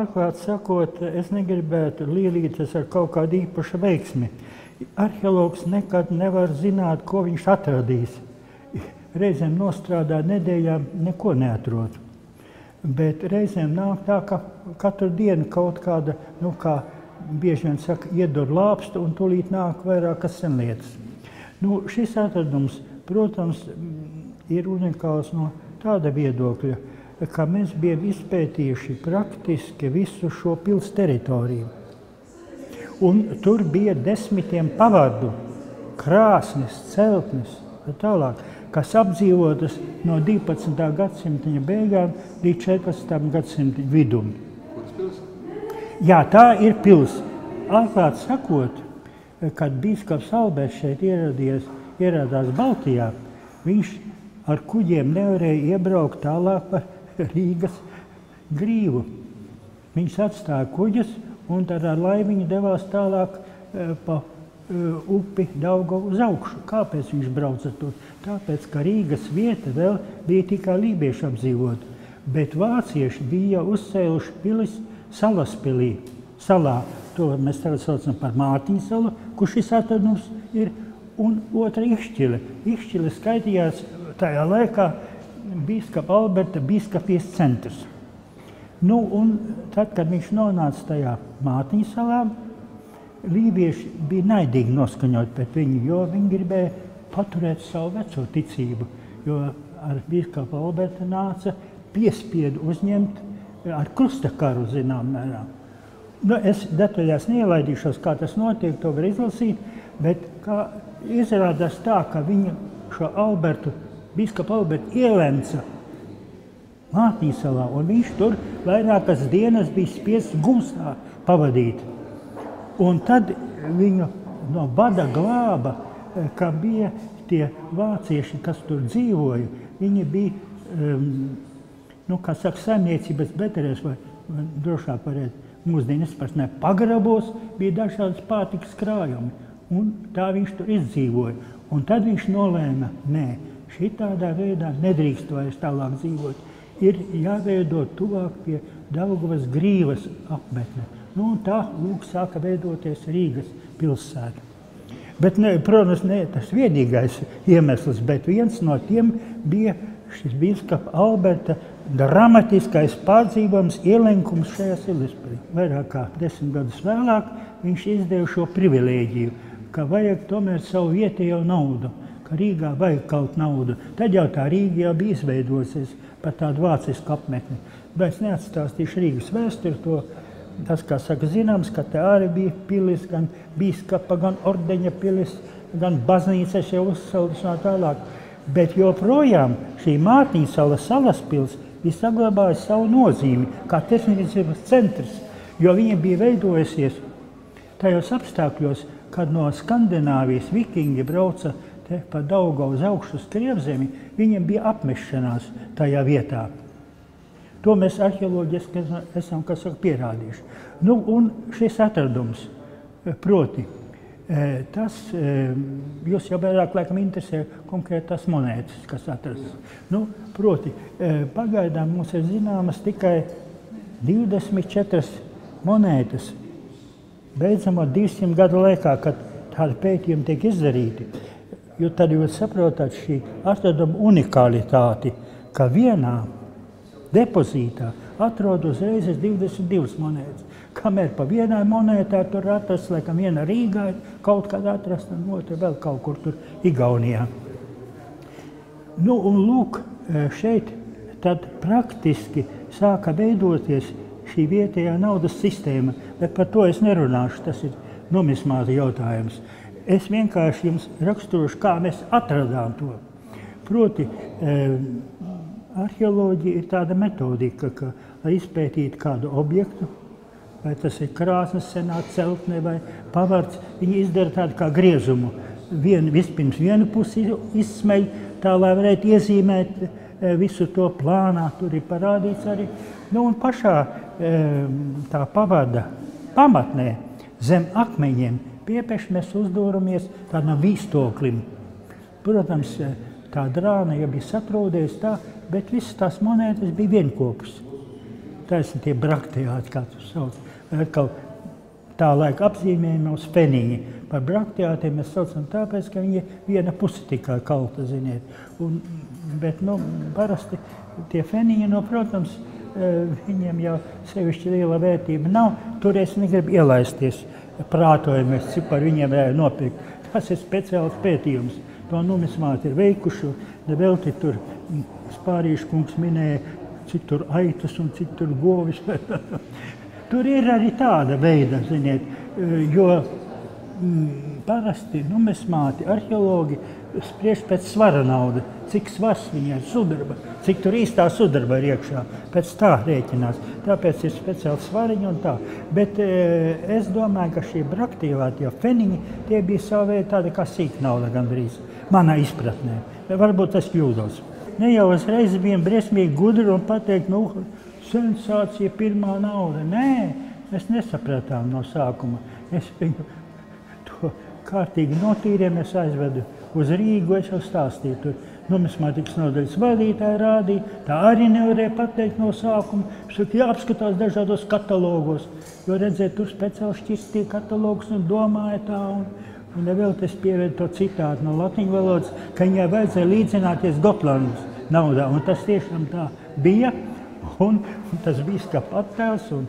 Atklāti sakot, es negribētu lielīties ar kaut kādu īpašu veiksmi. Arheologs nekad nevar zināt, ko viņš atradīs. Reizēm nostrādā nedēļām, neko neatrod. Bet reizēm nāk tā, ka katru dienu kaut kāda, nu, kā bieži vien saka, iedod lāpstu un tūlīt nāk vairākas senlietas. Nu, šis atradums, protams, ir unikāls no tāda viedokļa, ka mēs bijām izpētījuši praktiski visu šo pilsētu teritoriju. Un tur bija desmitiem pavadu, krāsnes, celtnes un tālāk, kas apdzīvotas no 12. gadsimta beigām līdz 14. gadsimta vidum. Jā, tā ir pilsēta. Atklāti sakot, kad Bīskaps Alberts šeit ieradies, ieradās Baltijā, viņš ar kuģiem nevarēja iebraukt tālāk par Rīgas grīvu. Viņš atstāja kuģus un tad ar laiviņu devās tālāk e, pa e, upi Daugavu uz augšu. Kāpēc viņš brauca tur? Tāpēc, ka Rīgas vieta vēl bija tikai lībiešu apdzīvota, bet vācieši bija uzcēluši pilis Salaspilī, salā. To mēs tagad saucam par Mārtiņu salu, kur šis atradums ir, un otra Ikšķile. Ikšķile skaitījās tajā laikā Bīskapa Alberta biskupijas centrs. Nu, tad, kad viņš nonāca tajā Mātiņas salā, lībieši bija naidīgi noskaņot pret viņu, jo viņi gribēja paturēt savu veco ticību. Jo ar biskupu Albertu nāca piespiedu uzņemt ar krustakaru zinām mērā. Nu, es detaļās neielaidīšos, kā tas notiek, to var izlasīt, bet kā izrādās tā, ka viņa šo Albertu biskupa Alberta ielemca Mātīsalā, un viņš tur vairākas dienas bija spiests gumstā pavadīt. Un tad viņu no bada glāba, eh, ka bija tie vācieši, kas tur dzīvoja, viņi bija, um, nu, kā saka, saimniecības beterēs, vai, vai drošāk varētu mūsdienas pēc ne pagrabos, bija dažādas pārtikas krājumi, un tā viņš tur izdzīvoja. Un tad viņš nolēma, nē, Šitādā veidā nedrīkst vairs tālāk dzīvot. Ir jāveido tuvāk pie Daugavas grīvas apmetne. Nu, tā lūk, sāka veidoties Rīgas pilsēta. Bet, ne, protams, ne tas vienīgais iemesls, bet viens no tiem bija šis biskupa Alberta dramatiskais pārdzīvojums, ielenkums šajā Silispēlī. Vairāk kā desmit gadus vēlāk viņš izdeva šo privilēģiju, ka vajag tomēr savu vietējo naudu ka Rīgā vajag kaut naudu. Tad jau tā Rīga jau bija izveidojusies par tādu vācisku apmetni. Bet es neatstāstīšu Rīgas vēsturi. To, tas, kā saka, zināms, ka te arī bija pilis, gan bīskapa, gan ordeņa pilis, gan baznīcas jau uzceltas un tālāk. Bet joprojām šī Mārtiņa sala salas pils ir saglabājusi savu nozīmi kā tirsniecības centrs, jo viņa bija veidojusies tajos apstākļos, kad no Skandināvijas vikingi brauca te pa Daugavu uz augšu uz Krievzemi, viņiem bija apmešanās tajā vietā. To mēs arheoloģiski esam saka, pierādījuši. Nu, un šis atradums, eh, proti, eh, tas eh, jūs jau vairāk laikam interesē konkrētās monētas, kas atrastas. Nu, proti, pagaidām mums ir zināmas tikai 24 monētas beidzamo 200 gadu laikā, kad tādi pētījumi tiek izdarīti. Jo tad jūs saprotat šī atraduma unikalitāti, ka vienā depozītā atrod uzreiz 22 monētas. Kamēr pa vienai monētai tur atrasts, laikam viena Rīgā ir kaut kad atrasta, un otra vēl kaut kur tur Igaunijā. Nu, un lūk, e, šeit tad praktiski sāka veidoties šī vietējā naudas sistēma, bet par to es nerunāšu, tas ir numismāta jautājums. Es vienkārši jums raksturošu, kā mēs atradām to. Proti, eh, arheoloģija ir tāda metodika, ka, lai izpētītu kādu objektu, vai tas ir krāsnes, senā celtne vai pavards, viņi izdara tādu kā griezumu. Vien, vispirms vienu pusi izsmeļ, tā lai varētu iezīmēt eh, visu to plānā, tur ir parādīts arī. Nu, un pašā eh, tā pavada pamatnē zem akmeņiem piepieši mēs uzdūramies tādam vīstoklim. Protams, tā drāna jau bija satrūdējusi tā, bet visas tās monētas bija vienkopus. taisni tie brakteāti, kā tu sauc. Atkal tā laika apzīmējumos fenīņi. Par brakteātiem mēs saucam tāpēc, ka viņi viena pusi tikai kalta, ziniet. Un, bet, nu, parasti tie fenīņi, no, protams, viņiem jau sevišķi liela vērtība nav. Tur es negribu ielaisties prātojamies, cik par viņiem vajag nopirkt. Tas ir speciāls pētījums. To numismāti ir veikuši. Nevelti tur Spārīšu kungs minēja, cik tur aitas un cik tur govis. tur ir arī tāda veida, ziniet, jo mm, parasti numismāti, arheologi spriež pēc svara naudas, cik svars viņai sudraba, cik tur īstā sudraba ir iekšā. Pēc tā rēķinās. Tāpēc ir speciāli svariņi un tā. Bet e, es domāju, ka šie braktīvātie feniņi, tie bija veidi tādi kā sīk nauda gandrīz. Manā izpratnē. Varbūt es kļūdos. Ne jau uzreiz bija briesmīgi gudri un pateikt, nu, sensācija pirmā nauda. Nē, mēs nesapratām no sākuma. Es viņu kārtīgi notīriem, es aizvedu uz Rīgu, es jau stāstīju. Tur numismātikas nodaļas vadītāja rādīja. Tā arī nevarēja pateikt no sākuma. Saka, jāapskatās dažādos katalogos. Jo redzēt, tur speciāli šķirstīja katalogus un domāja tā. Un, un vēl es pievedu to citātu no latviešu valodas, ka viņai vajadzēja līdzināties Gotlandas naudā. Un tas tiešām tā bija. Un, un tas bija kā attēls un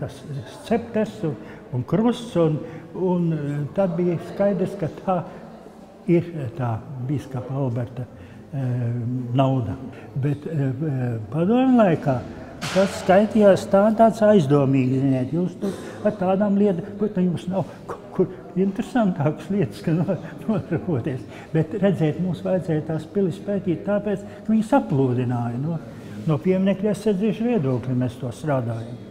tas scepters un, krusts. Un, un tad bija skaidrs, ka tā ir eh, tā biskupa Alberta e, nauda. Bet e, padomu laikā tas skaitījās tā, tāds aizdomīgs. Ziniet, jūs tur ar tādām lietām, protams, jums nav kur interesantākas lietas, ka nodarboties. Bet redzēt, mums vajadzēja tās pilis pētīt tāpēc, ka viņi saplūdināja. No, no pieminiekļa aizsardzības viedokļa mēs to strādājam.